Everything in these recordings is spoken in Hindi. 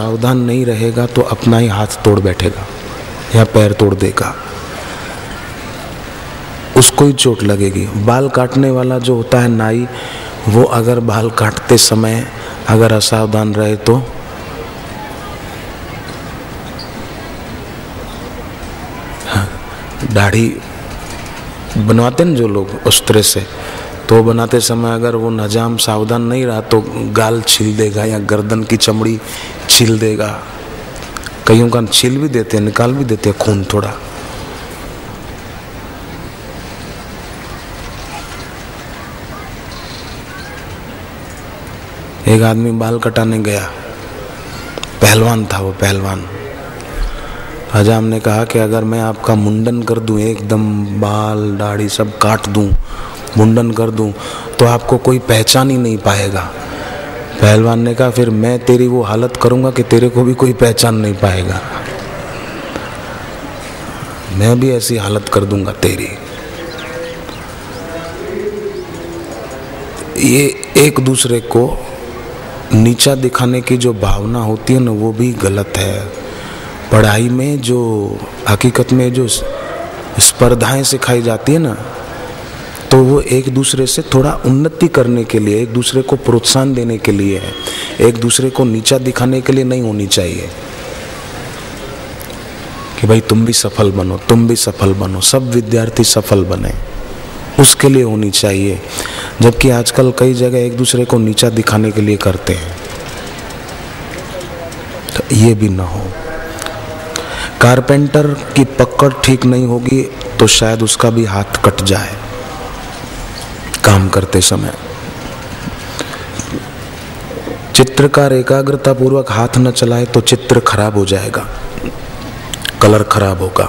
सावधान नहीं रहेगा तो अपना ही हाथ तोड़ बैठेगा या पैर तोड़ देगा। उसको ही चोट लगेगी। बाल काटने वाला जो होता है नाई वो अगर बाल काटते समय अगर असावधान रहे तो हाँ, दाढ़ी बनवाते ना जो लोग उस तरह से तो बनाते समय अगर वो नजाम सावधान नहीं रहा तो गाल छील देगा या गर्दन की चमड़ी छील देगा। कईयों का छील भी देते हैं, निकाल भी देते हैं खून थोड़ा। एक आदमी बाल कटाने गया। पहलवान था वो, पहलवान। हजाम ने कहा कि अगर मैं आपका मुंडन कर दूँ, एकदम बाल, दाढ़ी सब काट दूँ मुंडन कर दूँ तो आपको कोई पहचान ही नहीं पाएगा। पहलवान ने कहा, फिर मैं तेरी वो हालत करूँगा कि तेरे को भी कोई पहचान नहीं पाएगा। मैं भी ऐसी हालत कर दूँगा तेरी। ये एक दूसरे को नीचा दिखाने की जो भावना होती है ना, वो भी गलत है। पढ़ाई में जो, हकीकत में जो स्पर्धाएँ सिखाई जाती है ना तो वो एक दूसरे से थोड़ा उन्नति करने के लिए, एक दूसरे को प्रोत्साहन देने के लिए है। एक दूसरे को नीचा दिखाने के लिए नहीं होनी चाहिए। कि भाई तुम भी सफल बनो, तुम भी सफल बनो, सब विद्यार्थी सफल बने। उसके लिए होनी चाहिए। जबकि आजकल कई जगह एक दूसरे को नीचा दिखाने के लिए करते हैं। तो ये भी ना हो। कारपेंटर की पकड़ ठीक नहीं होगी तो शायद उसका भी हाथ कट जाए। काम करते समय। चित्रकार एकाग्रता पूर्वक हाथ न चलाए तो चित्र खराब हो जाएगा, कलर खराब होगा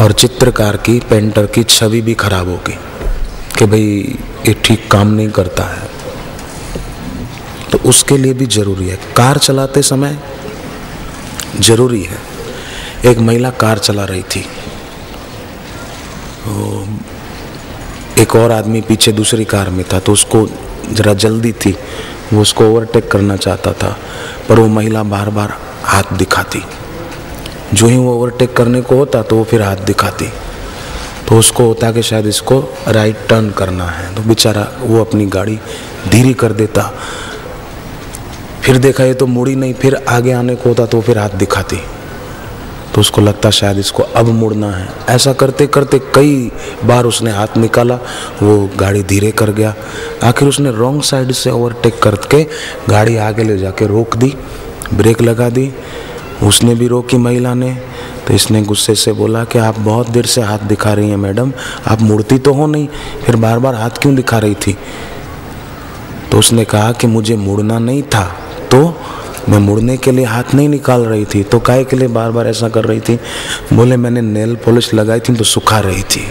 और चित्रकार की, पेंटर की छवि भी खराब होगी कि भाई ये ठीक काम नहीं करता है। तो उसके लिए भी ज़रूरी है। कार चलाते समय ज़रूरी है। एक महिला कार चला रही थी। तो एक और आदमी पीछे दूसरी कार में था तो उसको ज़रा जल्दी थी। वो उसको ओवरटेक करना चाहता था, पर वो महिला बार बार हाथ दिखाती। जो ही वो ओवरटेक करने को होता तो वो फिर हाथ दिखाती। तो उसको होता कि शायद इसको राइट टर्न करना है। तो बेचारा वो अपनी गाड़ी धीरे कर देता। फिर देखा, ये तो मुड़ी नहीं, फिर आगे आने को होता तो फिर हाथ दिखाती। तो उसको लगता शायद इसको अब मुड़ना है। ऐसा करते करते कई बार उसने हाथ निकाला, वो गाड़ी धीरे कर गया। आखिर उसने रॉन्ग साइड से ओवरटेक करके गाड़ी आगे ले जाके रोक दी, ब्रेक लगा दी। उसने भी रोकी महिला ने तो इसने गुस्से से बोला कि आप बहुत देर से हाथ दिखा रही हैं मैडम, आप मुड़ती तो हो नहीं, फिर बार बार हाथ क्यों दिखा रही थी? तो उसने कहा कि मुझे मुड़ना नहीं था तो मैं मुड़ने के लिए हाथ नहीं निकाल रही थी तो काय के लिए बार बार ऐसा कर रही थी? बोले, मैंने नेल पॉलिश लगाई थी तो सुखा रही थी।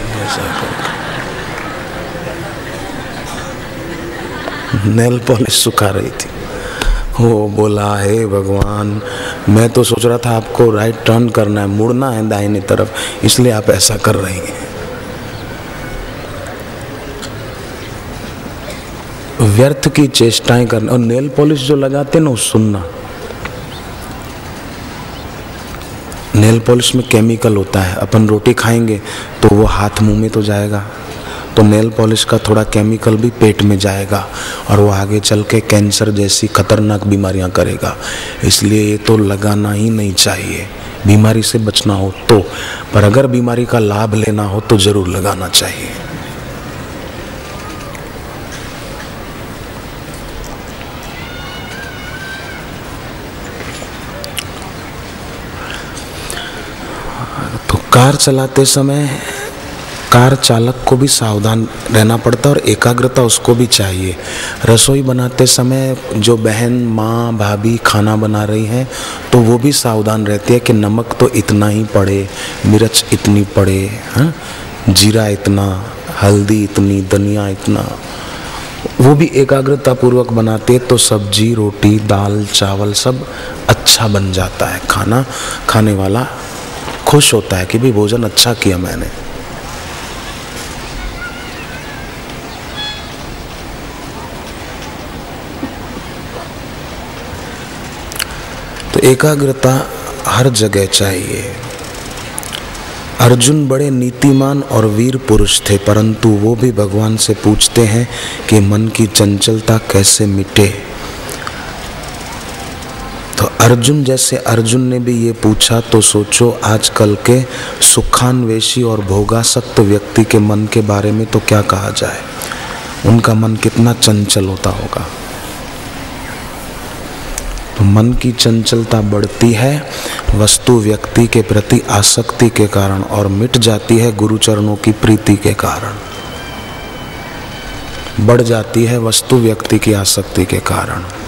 नेल पॉलिश सुखा रही थी। वो बोला, हे भगवान, मैं तो सोच रहा था आपको राइट टर्न करना है, मुड़ना है दाहिने तरफ़, इसलिए आप ऐसा कर रही हैं। व्यर्थ की चेष्टाएँ करना, और नेल पॉलिश जो लगाते ना, वो सुनना। नेल पॉलिश में केमिकल होता है। अपन रोटी खाएँगे तो वो हाथ मुँह में तो जाएगा। तो नेल पॉलिश का थोड़ा केमिकल भी पेट में जाएगा और वो आगे चल के कैंसर जैसी खतरनाक बीमारियाँ करेगा। इसलिए ये तो लगाना ही नहीं चाहिए। बीमारी से बचना हो तो पर अगर बीमारी का लाभ लेना हो तो ज़रूर लगाना चाहिए। कार चलाते समय कार चालक को भी सावधान रहना पड़ता है और एकाग्रता उसको भी चाहिए। रसोई बनाते समय जो बहन, माँ, भाभी खाना बना रही हैं तो वो भी सावधान रहती है कि नमक तो इतना ही पड़े, मिर्च इतनी पड़े हाँ? जीरा इतना, हल्दी इतनी, धनिया इतना। वो भी एकाग्रता पूर्वक बनाते हैं तो सब्ज़ी, रोटी, दाल, चावल सब अच्छा बन जाता है खाना, खाने वाला। खुश होता है कि भाई भोजन अच्छा किया मैंने। तो एकाग्रता हर जगह चाहिए। अर्जुन बड़े नीतिमान और वीर पुरुष थे, परंतु वो भी भगवान से पूछते हैं कि मन की चंचलता कैसे मिटे। अर्जुन जैसे अर्जुन ने भी ये पूछा तो सोचो, आजकल के सुखान्वेशी और भोगासक्त व्यक्ति के मन के बारे में तो क्या कहा जाए? उनका मन कितना चंचल होता होगा। तो मन की चंचलता बढ़ती है, वस्तु व्यक्ति के प्रति आसक्ति के कारण और मिट जाती है गुरुचरणों की प्रीति के कारण। बढ़ जाती है वस्तु व्यक्ति की आसक्ति के कारण।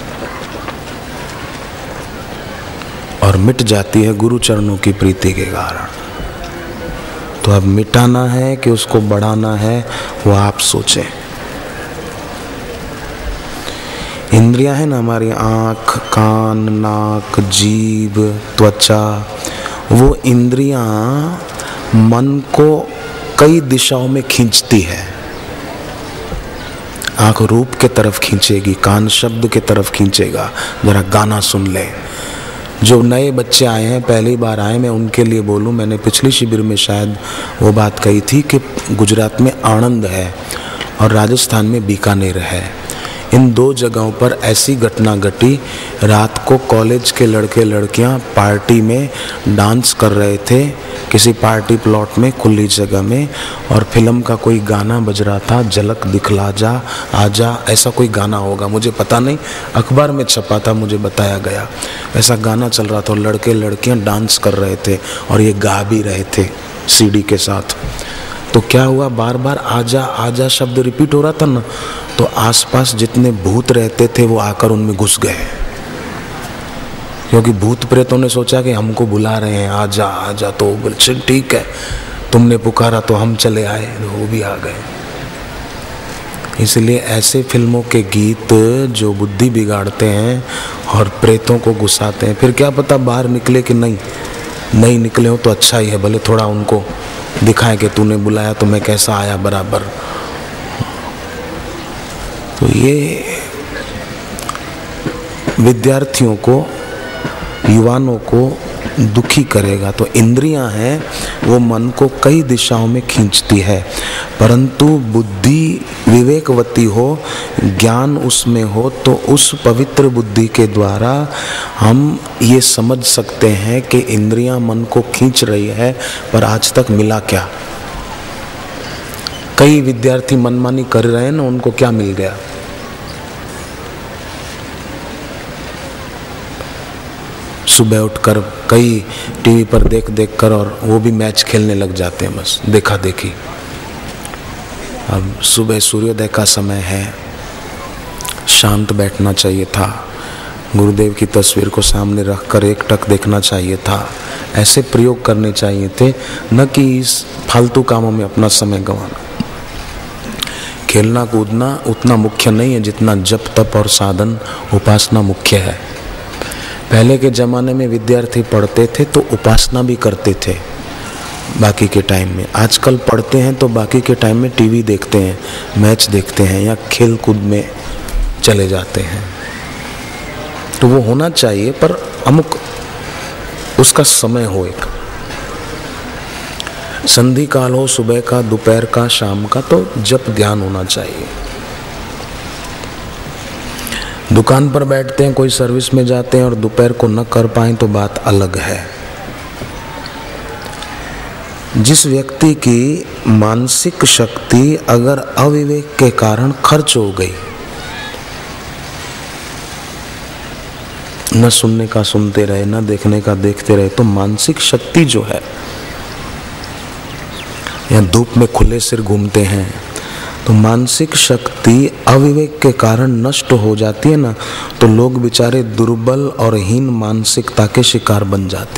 और मिट जाती है गुरु चरणों की प्रीति के कारण। तो अब मिटाना है कि उसको बढ़ाना है, वो आप सोचें। इंद्रियाँ हैं ना हमारी, आँख, कान, नाक जीव त्वचा, वो इंद्रियाँ मन को कई दिशाओं में खींचती है। आँख रूप के तरफ़ खींचेगी, कान शब्द के तरफ़ खींचेगा। जरा गाना सुन ले। जो नए बच्चे आए हैं, पहली बार आए, मैं उनके लिए बोलूँ, मैंने पिछली शिविर में शायद वो बात कही थी कि गुजरात में आनंद है और राजस्थान में बीकानेर है। इन दो जगहों पर ऐसी घटना घटी, रात को कॉलेज के लड़के लड़कियाँ पार्टी में डांस कर रहे थे किसी पार्टी प्लॉट में, खुली जगह में, और फ़िल्म का कोई गाना बज रहा था, झलक दिखला जा आजा ऐसा कोई गाना होगा, मुझे पता नहीं। अखबार में छपा था, मुझे बताया गया। ऐसा गाना चल रहा था लड़के लड़कियाँ डांस कर रहे थे, और ये गा भी रहे थे, सीडी के साथ। तो क्या हुआ बार बार आजा आजा शब्द रिपीट हो रहा था ना तो आसपास जितने भूत रहते थे, वो आकर उनमें घुस गए। क्योंकि भूत प्रेतों ने सोचा कि हमको बुला रहे हैं आ जा आ जा तो बोले ठीक है। तुमने पुकारा तो हम चले आए, वो भी आ गए। इसलिए ऐसे फ़िल्मों के गीत जो बुद्धि बिगाड़ते हैं और प्रेतों को घुसाते हैं, फिर क्या पता बाहर निकले कि नहीं? नहीं निकले हो तो अच्छा ही है, भले थोड़ा उनको दिखाए कि तूने बुलाया तो मैं कैसा आया बराबर। तो ये विद्यार्थियों को युवानों को दुखी करेगा। तो इंद्रियाँ हैं, वो मन को कई दिशाओं में खींचती है। परंतु बुद्धि विवेकवती हो, ज्ञान उसमें हो तो उस पवित्र बुद्धि के द्वारा हम ये समझ सकते हैं कि इंद्रियाँ मन को खींच रही है, पर आज तक मिला क्या? कई विद्यार्थी मनमानी कर रहे हैं ना, उनको क्या मिल गया? सुबह उठकर कई टीवी पर देख देख कर और वो भी मैच खेलने लग जाते हैं बस, देखा देखी। अब सुबह सूर्योदय का समय है, शांत बैठना चाहिए था। गुरुदेव की तस्वीर को सामने रखकर एक टक देखना चाहिए था। ऐसे प्रयोग करने चाहिए थे, न कि इस फालतू कामों में अपना समय गंवाना। खेलना कूदना उतना मुख्य नहीं है जितना जप, तप और साधन, उपासना मुख्य है। पहले के ज़माने में विद्यार्थी पढ़ते थे तो उपासना भी करते थे बाकी के टाइम में। आजकल पढ़ते हैं तो बाकी के टाइम में टीवी देखते हैं मैच देखते हैं या खेल कूद में चले जाते हैं। तो वो होना चाहिए, पर अमुक उसका समय हो एक। संधि काल हो सुबह का, दोपहर का, शाम का तो जब ध्यान होना चाहिए। दुकान पर बैठते हैं, कोई सर्विस में जाते हैं और दोपहर को न कर पाए तो बात अलग है। जिस व्यक्ति की मानसिक शक्ति अगर अविवेक के कारण खर्च हो गई, न सुनने का सुनते रहे, न देखने का देखते रहे तो मानसिक शक्ति जो है, या धूप में खुले सिर घूमते हैं तो मानसिक शक्ति अविवेक के कारण नष्ट हो जाती है ना तो लोग बेचारे दुर्बल और हीन मानसिकता के शिकार बन जाते हैं।